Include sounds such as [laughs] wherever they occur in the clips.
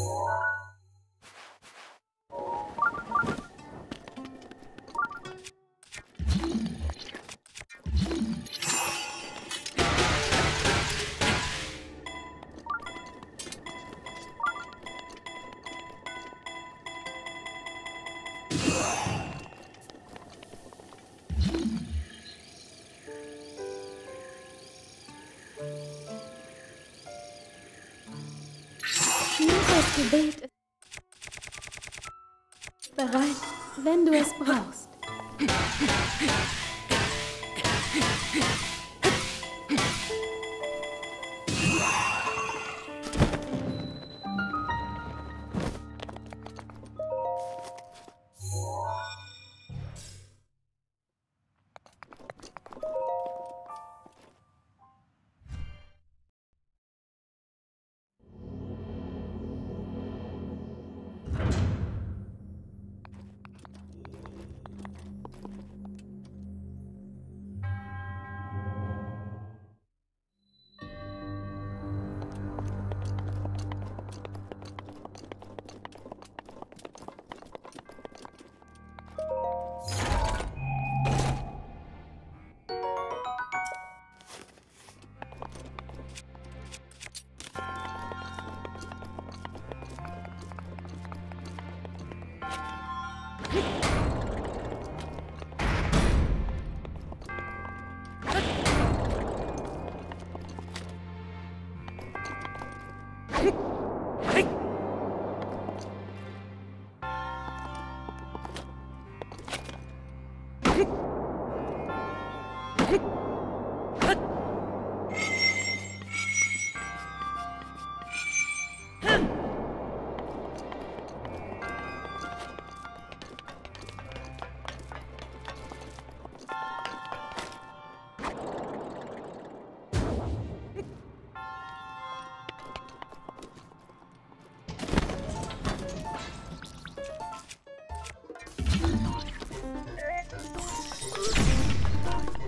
Yeah. Gebet ist bereit, wenn du es brauchst. っ？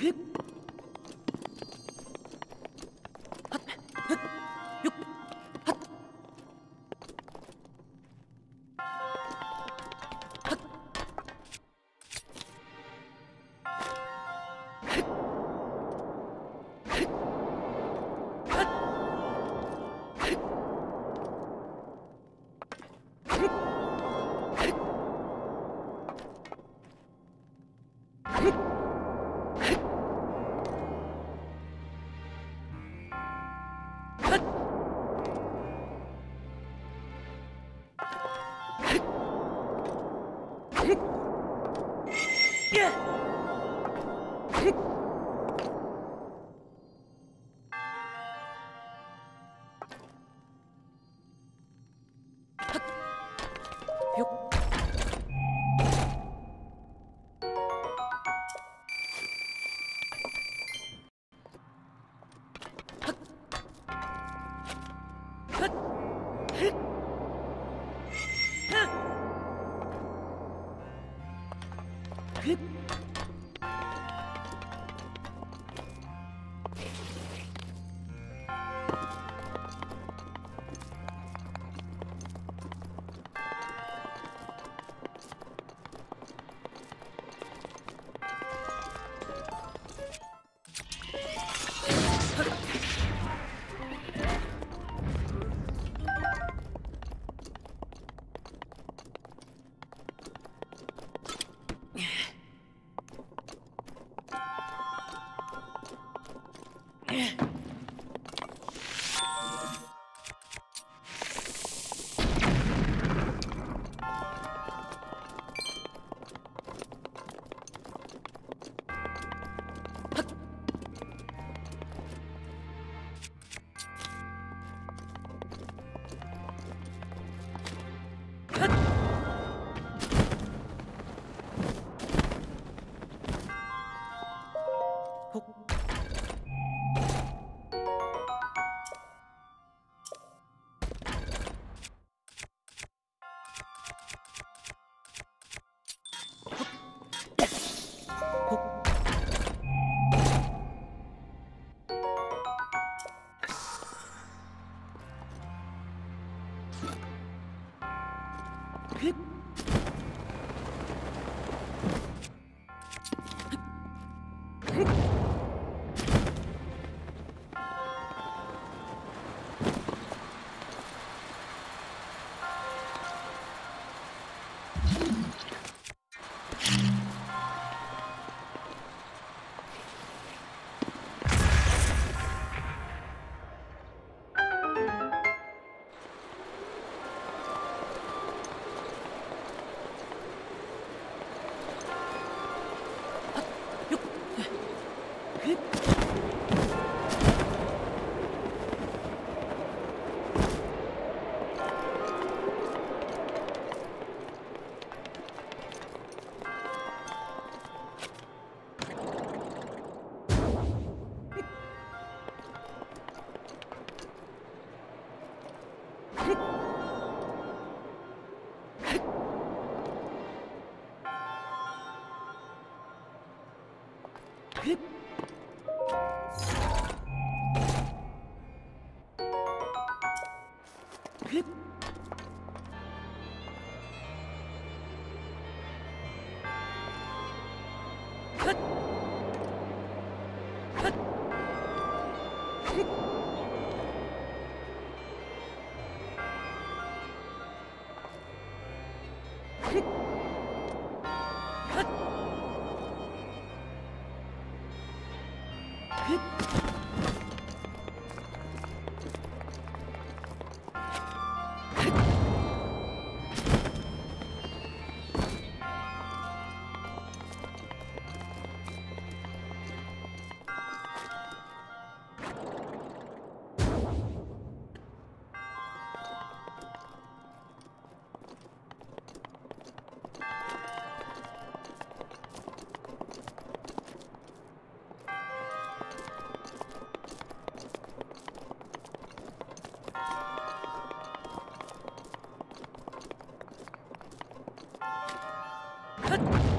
grip Yeah! Good. 嗯 Hit! Hup. خد [laughs]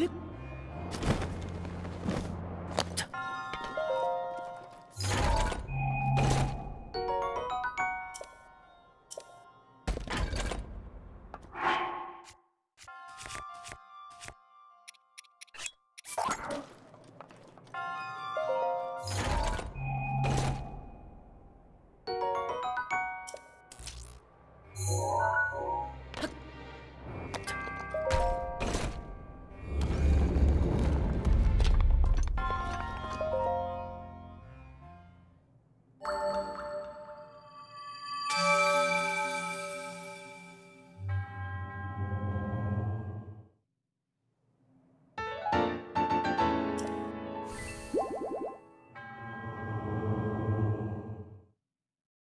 ฮึบ